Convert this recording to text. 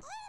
Ah!